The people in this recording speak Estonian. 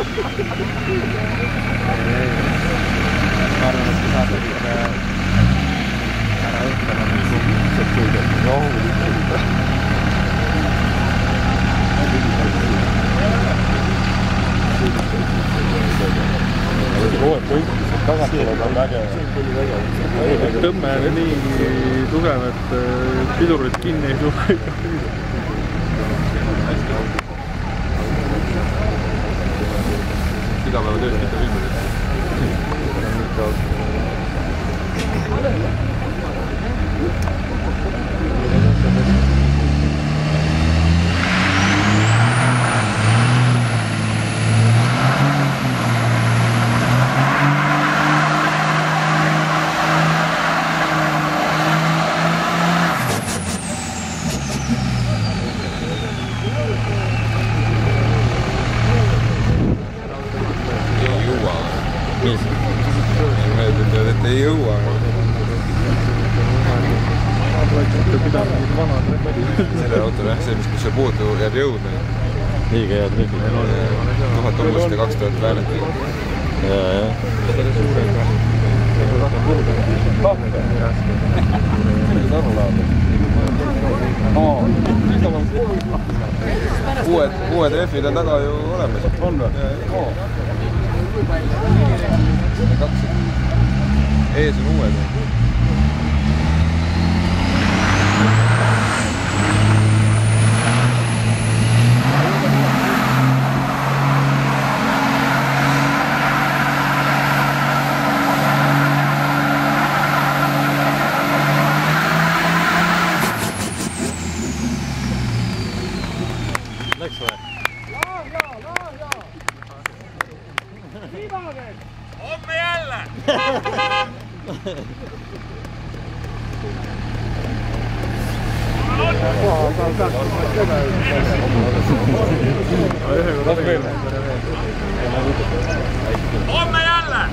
ma arvan, et sa saad ikka ära ütlema, et sul lihtsalt sõidab rahulikult. uued võitlused tagasi tulevad, on äge. tõmme on nii tugev, et pidurid kinni ei tule. Chicago, aber durch bitte übel. Thank you. mis? mehed ütlevad, et ei jõua. selle autol jah, see, mis, kus see puudu jääb jõudu. liiga head rehvid. tuhat umbust ja kaks tuhat väänet. ja, jah. uued, uued rehvid on taga ju olemas. on või? It is an all-weather. Next long Ja, ja, ja, ja. Omme jällä! Omme jällä!